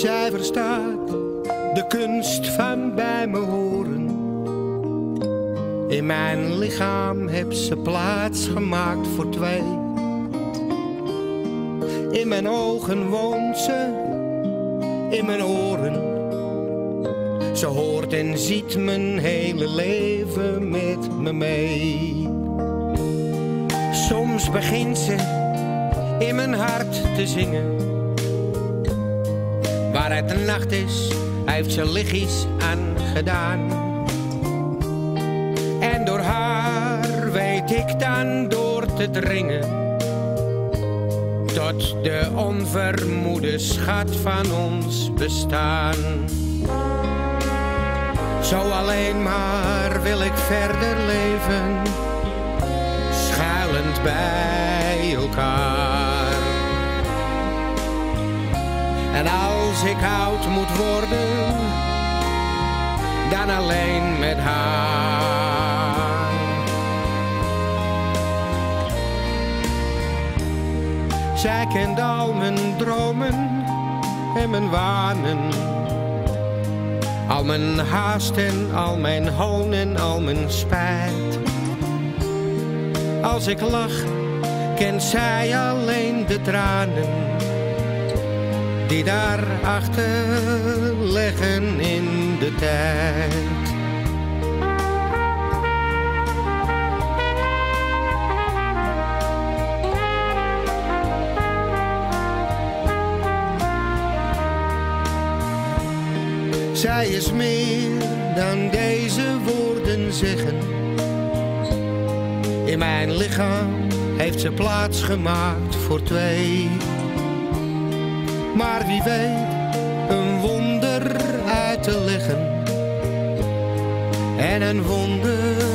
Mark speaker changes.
Speaker 1: Zij verstaat de kunst van bij me horen. In mijn lichaam heb ze plaats gemaakt voor twee. In mijn ogen woont ze, in mijn oren. Ze hoort en ziet mijn hele leven met me mee. Soms begint ze in mijn hart te zingen. Waar het de nacht is, heeft ze lichtjes aan gedaan. En door haar weet ik dan door te dringen. Tot de onvermoede schat van ons bestaan. Zo alleen maar wil ik verder leven, schuilend bij elkaar. En als ik oud moet worden, dan alleen met haar. Zij kent al mijn dromen en mijn wanen. Al mijn haast en al mijn hoon en al mijn spijt. Als ik lach, kent zij alleen de tranen die daarachter liggen in de tijd. Zij is meer dan deze woorden zeggen. In mijn lichaam heeft ze plaats gemaakt voor twee. Maar wie weet, een wonder uit te leggen. En een wonder